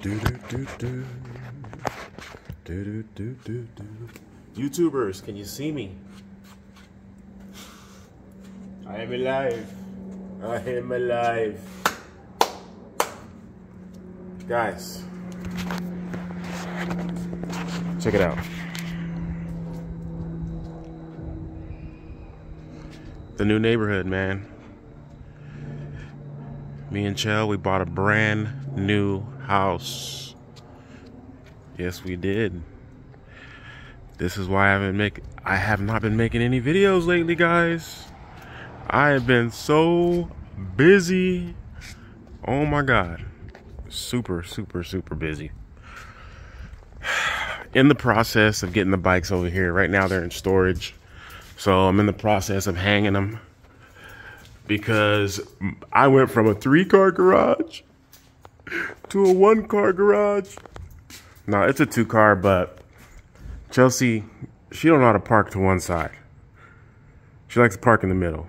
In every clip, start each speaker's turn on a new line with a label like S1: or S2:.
S1: Do do do do. Do do do do do. YouTubers, can you see me? I am alive. I am alive. Guys, check it out. The new neighborhood, man. Me and Chell, we bought a brand new house. Yes, we did. This is why I haven't make I have not been making any videos lately, guys. I have been so busy. Oh my god. Super, super, super busy. In the process of getting the bikes over here. Right now they're in storage. So I'm in the process of hanging them because I went from a three car garage to a one car garage. No, it's a two car, but Chelsea, she don't know how to park to one side. She likes to park in the middle.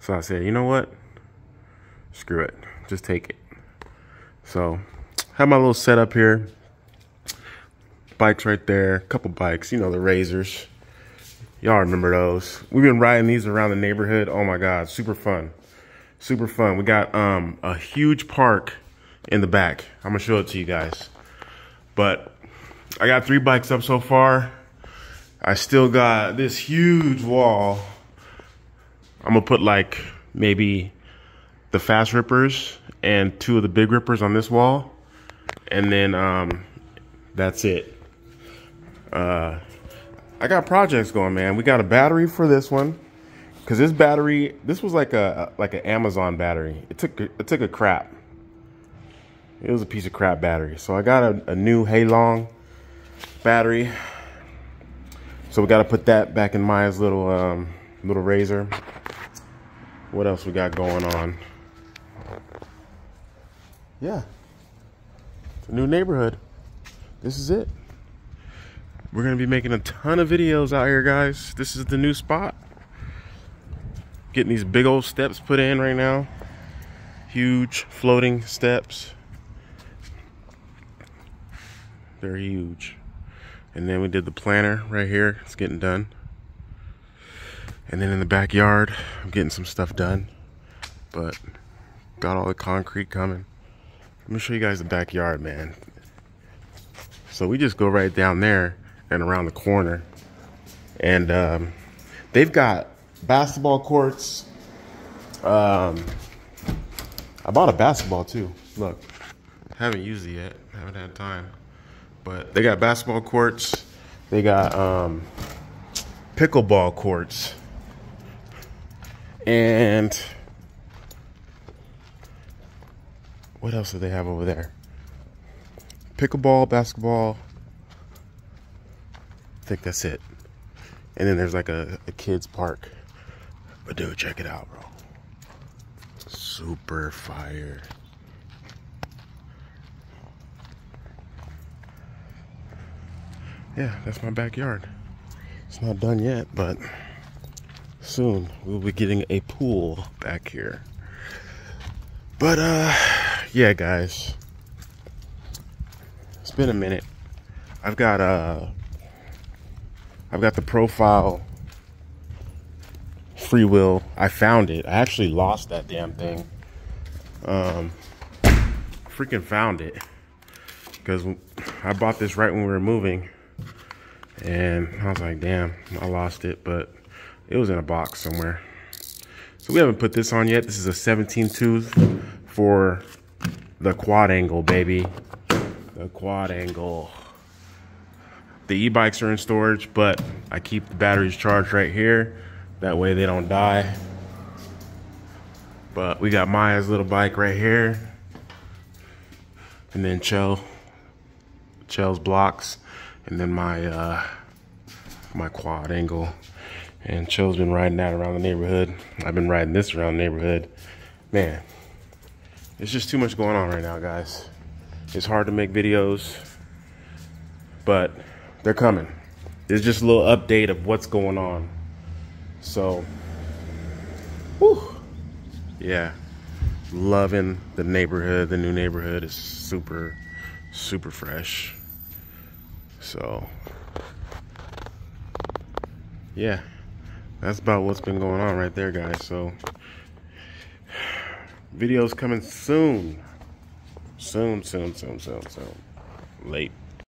S1: So I said, you know what? Screw it. Just take it. So have my little setup here. Bikes right there. Couple bikes, you know, the razors. Y'all remember those. We've been riding these around the neighborhood. Oh my God, super fun. Super fun. We got um, a huge park in the back. I'm gonna show it to you guys. But I got three bikes up so far. I still got this huge wall. I'm gonna put like maybe the fast rippers and two of the big rippers on this wall. And then um, that's it. Uh, I got projects going, man. We got a battery for this one. Cause this battery, this was like a like an Amazon battery. It took it took a crap. It was a piece of crap battery. So I got a, a new Hailong battery. So we got to put that back in Maya's little um, little razor. What else we got going on? Yeah, it's a new neighborhood. This is it. We're going to be making a ton of videos out here, guys. This is the new spot. Getting these big old steps put in right now. Huge floating steps. They're huge. And then we did the planter right here. It's getting done. And then in the backyard, I'm getting some stuff done. But got all the concrete coming. Let me show you guys the backyard, man. So we just go right down there and around the corner. And um, they've got basketball courts. Um, I bought a basketball too. Look, haven't used it yet. Haven't had time. But they got basketball courts. They got um, pickleball courts. And what else do they have over there? Pickleball, basketball, think that's it. And then there's like a, a kid's park. But dude, check it out, bro. Super fire. Yeah, that's my backyard. It's not done yet, but soon we'll be getting a pool back here. But uh yeah guys. It's been a minute. I've got uh I've got the profile freewheel. I found it. I actually lost that damn thing. Um, freaking found it because I bought this right when we were moving, and I was like, damn, I lost it, but it was in a box somewhere. So we haven't put this on yet. This is a 17 tooth for the quad angle, baby. The quad angle. The e-bikes are in storage, but I keep the batteries charged right here. That way they don't die. But we got Maya's little bike right here. And then Chell, Chell's blocks. And then my uh, my quad angle. And Chell's been riding that around the neighborhood. I've been riding this around the neighborhood. Man, it's just too much going on right now, guys. It's hard to make videos, but they're coming. It's just a little update of what's going on. So, whew, yeah. loving the neighborhood. The new neighborhood is super, super fresh. So, yeah, that's about what's been going on right there, guys. So, videos coming soon. Soon, soon, soon, soon, soon. Late.